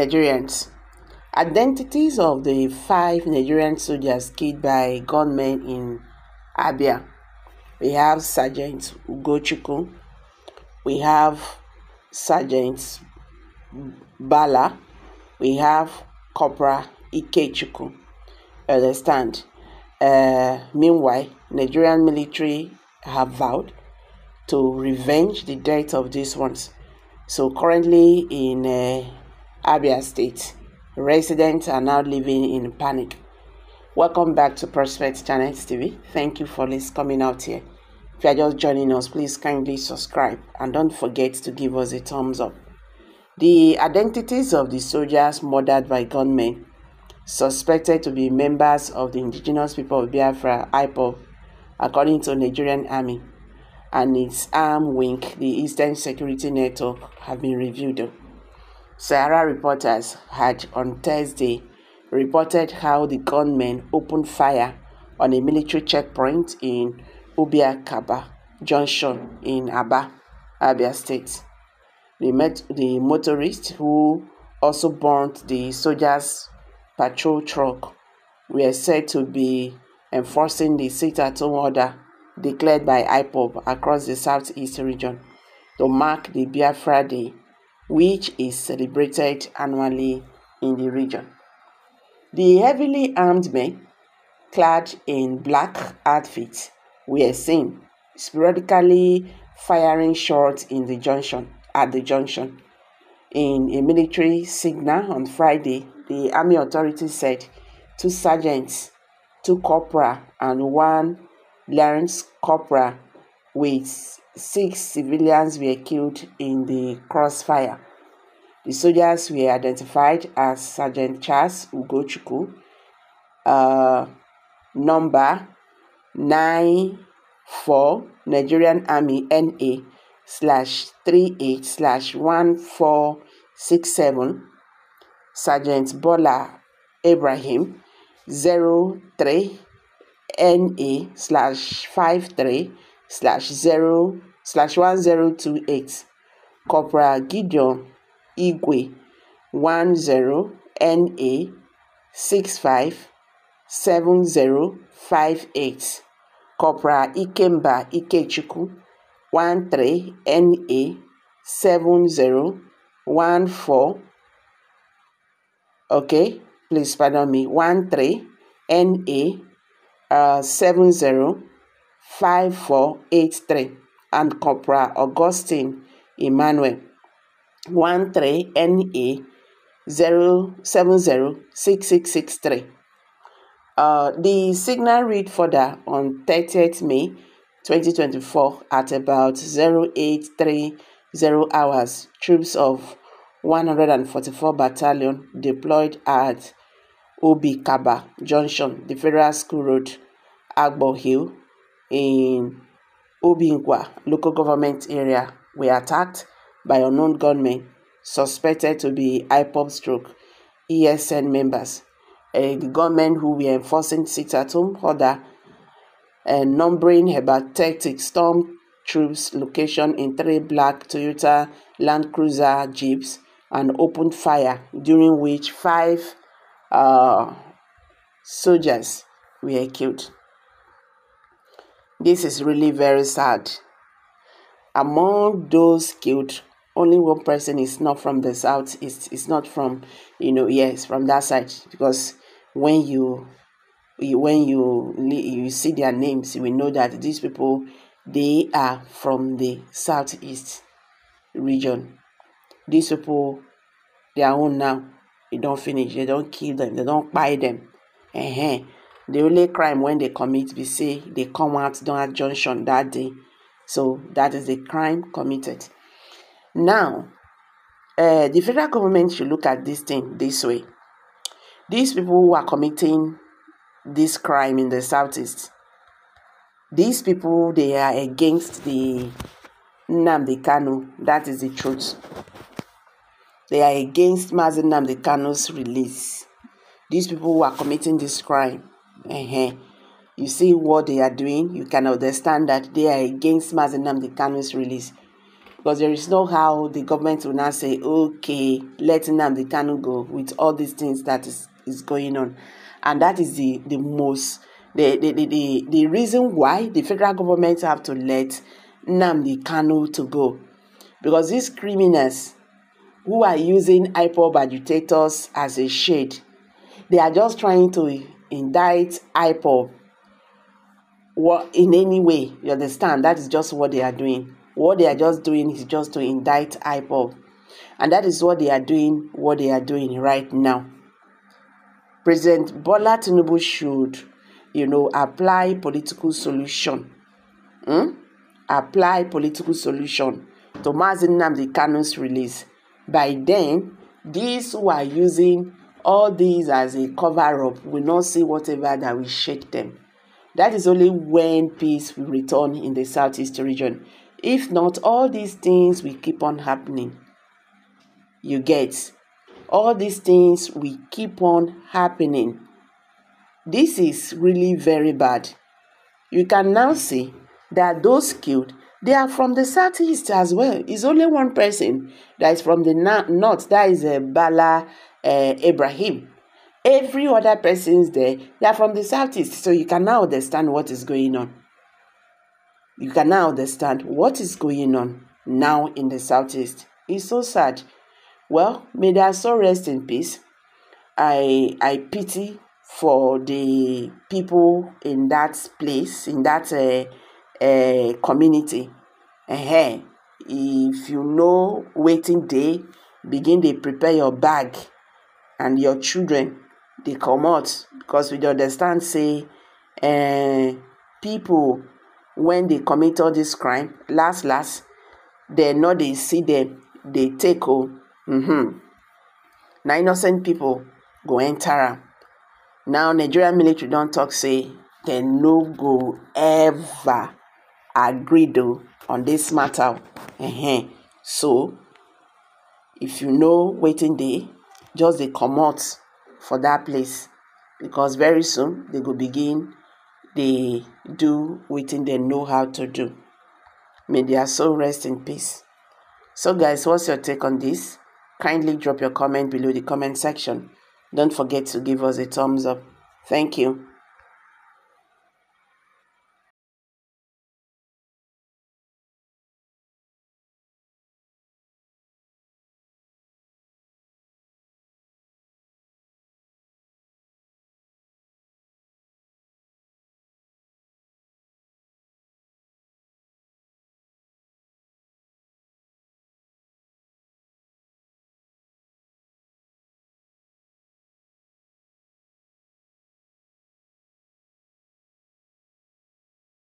Nigerians. Identities of the five Nigerian soldiers killed by gunmen in Abia. We have Sergeant Ugochukwu. We have Sergeant Bala. We have Corporal Ikechukwu. Understand? Uh, meanwhile, Nigerian military have vowed to revenge the death of these ones. So currently in uh, Abia State, residents are now living in panic. Welcome back to Prospect Channels TV. Thank you for this coming out here. If you are just joining us, please kindly subscribe and don't forget to give us a thumbs up. The identities of the soldiers murdered by gunmen suspected to be members of the indigenous people of Biafra, IPOB, according to Nigerian Army and its arm wing, the Eastern Security Network, have been reviewed. Sahara reporters had on Thursday reported how the gunmen opened fire on a military checkpoint in Ubia Kaba Junction in Aba, Abia State. The, met- the motorist who also burnt the soldiers' patrol truck were said to be enforcing the sit-at-home order declared by IPOB across the southeast region to mark the Biafra Day, which is celebrated annually in the region. The heavily armed men, clad in black outfits, were seen sporadically firing shots in the junction at the junction. In a military signal on Friday, the army authorities said two sergeants, two corporal, and one lance corporal with six civilians were killed in the crossfire. The soldiers were identified as Sergeant Charles Ugochukwu, uh, number 94 Nigerian Army NA slash 38 slash 1467 Sergeant Bala Ibrahim 03 NA slash 53 slash 0 slash 1028 Corporal Gideon Igwe 10 NA 65 7058 Corporal Ikemba Ikechukwu 13 NA 7014 okay please pardon me 13 NA uh, 705483 and Corporal Augustine Emmanuel 13 NA 0706663 uh, the signal read further on 30th May 2024 at about 0830 hours. Troops of 144 Battalion deployed at Obi Kaba Junction, the Federal School Road, Agbo Hill, in Obingwa local government area were attacked by unknown gunmen suspected to be IPOB stroke ESN members uh, the gunmen who were enforcing sit at home order and numbering about 30 storm troops location in three black Toyota Land Cruiser jeeps and opened fire during which five uh, soldiers were killed. This is really very sad. Among those killed, only one person is not from the south. It's, it's not from, you know, yes, from that side because when you when you you see their names we know that these people they are from the southeast region these people their own now they don't finish they don't kill them they don't buy them uh-huh. The only crime when they commit be say they come out down junction that day so that is the crime committed now uh, the federal government should look at this thing this way these people who are committing this crime in the southeast, these people they are against the Nnamdi Kanu. That is the truth. They are against Mazi Nnamdi Kanu's release. These people who are committing this crime, uh-huh, you see what they are doing, you can understand that they are against Mazi the Kanu's release. because there is no how the government will now say okay them the Kanu go with all these things that is is going on. And that is the the most the the, the, the, the reason why the federal government have to let Nnamdi Kanu to go. Because these criminals who are using IPOB agitators as a shade they are just trying to indict IPOB what in any way you understand that is just what they are doing what they are just doing is just to indict IPOB. And that is what they are doing, what they are doing right now. President Bola Tinubu should, you know, apply political solution. Hmm? Apply political solution to Mazi Nnamdi Kanu's release. By then, these who are using all these as a cover up will not see whatever that will shake them. That is only when peace will return in the southeast region. If not, all these things will keep on happening. You get all these things will keep on happening. This is really very bad. You can now see that those killed they are from the southeast as well. It's only one person that is from the north. That is a Bala uh, Ibrahim. Every other persons there, they are from the southeast. So you can now understand what is going on you can now understand what is going on now in the southeast. It's so sad. Well, may their soul rest in peace. I I pity for the people in that place, in that uh, uh, community. Uh, if you know waiting day, begin to prepare your bag and your children they come out because we don't understand say uh, people when they commit all this crime last last dem no dey see them dey take o mm-hmm. na innocent people go enter now nigerian military don talk say dem no go ever agree on this matter uh-huh. so if you know wetin dey just dey comot for that place because very soon they go begin they do wetin they know how to do. May their soul rest in peace. So, guys, what's your take on this? Kindly drop your comment below the comment section. Don't forget to give us a thumbs up. Thank you.